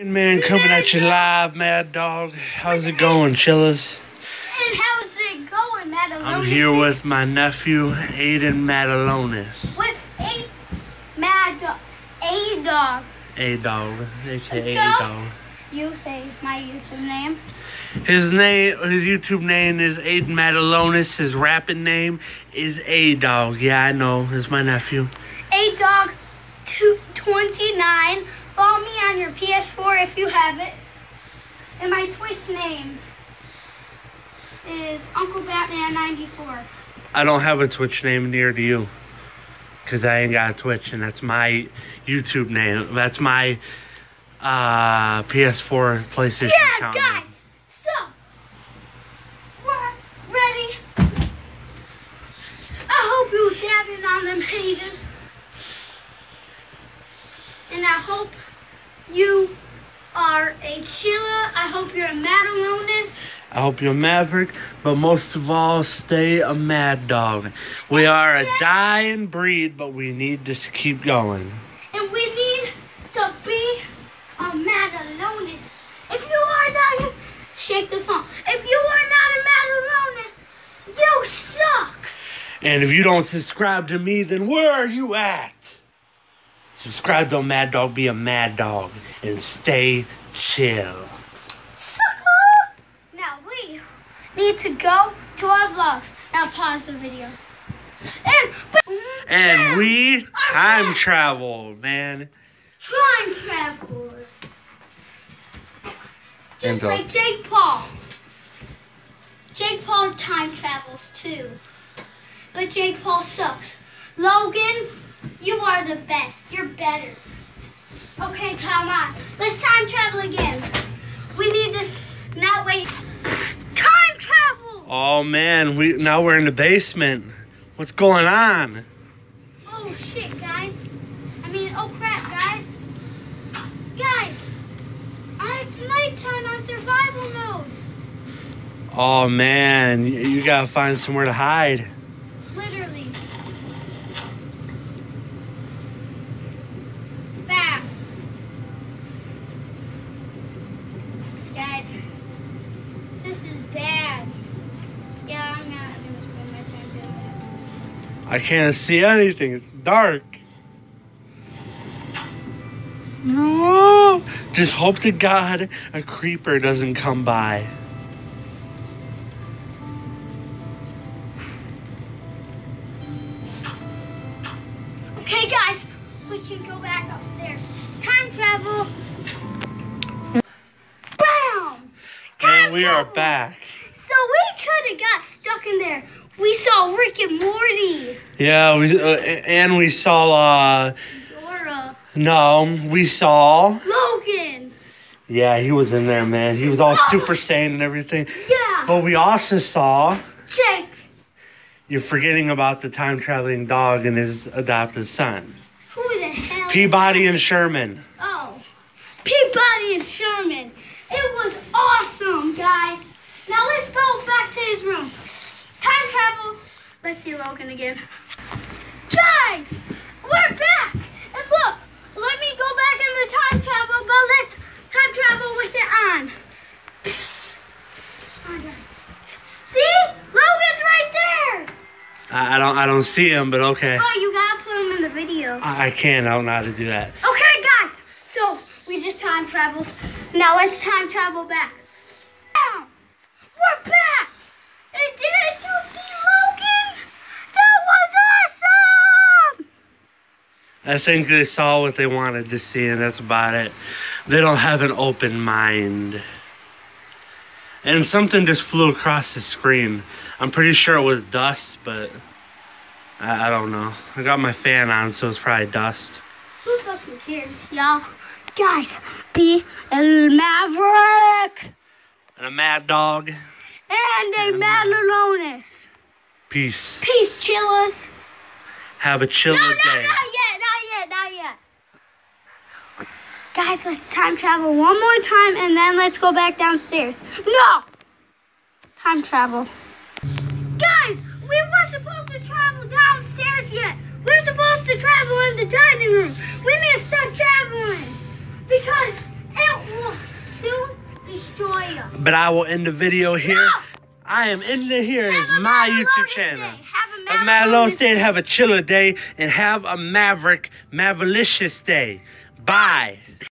Man, coming at you live, Mad Dog. How's it going, chillers? And how's it going, Madalonis? I'm here with my nephew, Aiden Madalonis. with a mad dog, a dog. A Dog, aka. A Dog. You say my YouTube name. His name, his YouTube name is Aiden Madalonis. His rapping name is A Dog. Yeah, I know. It's my nephew. A dog, two, 29. Follow me on your PS4 if you have it. And my Twitch name is Uncle Batman 94. I don't have a Twitch name near to you. Because I ain't got a Twitch, and that's my YouTube name. That's my uh, PS4 PlayStation Yeah, account guys. So, we're ready. I hope you dabbing on them haters. And I hope you are a chiller. I hope you're a Madalonis. I hope you're a maverick, but most of all, stay a mad dog. We are a dying breed, but we need to keep going. And we need to be a Madalonis. If you are not, shake the phone. If you are not a Madalonis, you suck. And if you don't subscribe to me, then where are you at? Subscribe to Mad Dog, be a mad dog, and stay chill. Sucker! Now we need to go to our vlogs. Now pause the video. And And we time travel, man. time travel. Just go. Uh, like Jake Paul. Jake Paul time travels too. But Jake Paul sucks. Logan, you are the best. You're better. Okay, come on. Let's time travel again. We need this. not wait. Time travel. Oh man, we now we're in the basement. What's going on? Oh shit, guys. I mean, oh crap, guys. Guys, it's nighttime on survival mode. Oh man, you, you gotta find somewhere to hide. Literally. Fast. Guys, this is bad. Yeah, I'm not gonna spend my time doing that. I can't see anything. It's dark. No. Just hope to God a creeper doesn't come by. Okay, guys, we can go back upstairs. Time travel. Bam! Time And we are back. So we could have got stuck in there. We saw Rick and Morty. Yeah, we uh, and we saw uh Dora. no, we saw Logan. Yeah, he was in there, man. He was all Super Saiyan and everything. Yeah. But we also saw Jake. you're forgetting about the time traveling dog and his adopted son. Who the hell? Peabody and Sherman. Oh. Peabody and Sherman. It was awesome, guys. Now let's go back to his room. Let's see Logan again. Guys, we're back. And look, let me go back in the time travel, but let's time travel with it on. On, guys. See? Logan's right there. I, I don't I don't see him, but okay. Oh, you gotta put him in the video. I, I can't. I don't know how to do that. Okay, guys. So we just time traveled. Now let's time travel back. Bam! We're back. And didn't you see Logan? That was awesome. I think they saw what they wanted to see, and that's about it. They don't have an open mind. And something just flew across the screen. I'm pretty sure it was dust, but I, I don't know. I got my fan on, so it's probably dust. Who fucking cares, y'all? Guys, be a maverick And a mad dog. and a Madalonis. Peace. Peace, chillers. Have a chill No, no, day. yet, not yet, not yet. Guys, let's time travel one more time and then let's go back downstairs. No! Time travel. Guys, we weren't supposed to travel downstairs yet. We're supposed to travel in the dining room. We need to stop traveling because it video. But I will end the video here. No! I am ending it here as my YouTube channel. Day. Have a A Mad Mad Lotus Lotus Day, have a chiller day, and have a Maverick, Mavalicious day. Bye.